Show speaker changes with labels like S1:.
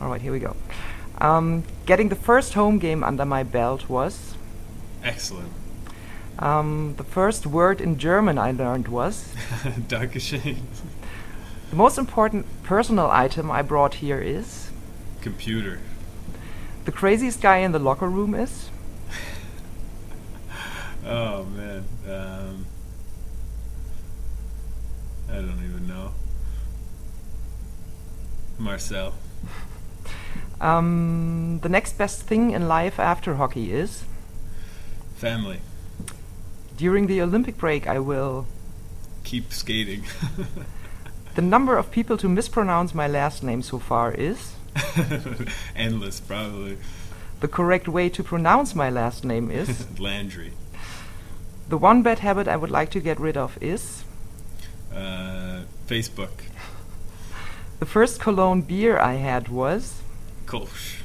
S1: Alright, here we go. Um, getting the first home game under my belt was.
S2: Excellent.
S1: Um, the first word in German I learned was.
S2: Dankeschön.
S1: The most important personal item I brought here is.
S2: Computer.
S1: The craziest guy in the locker room is.
S2: Oh man. Um, I don't even know. Marcel.
S1: Um, the next best thing in life after hockey is.
S2: Family.
S1: During the Olympic break, I will.
S2: Keep skating.
S1: The number of people to mispronounce my last name so far is.
S2: Endless, probably.
S1: The correct way to pronounce my last name is.
S2: Landry.
S1: The one bad habit I would like to get rid of is.
S2: Uh, Facebook.
S1: The first cologne beer I had was.
S2: Kolsch.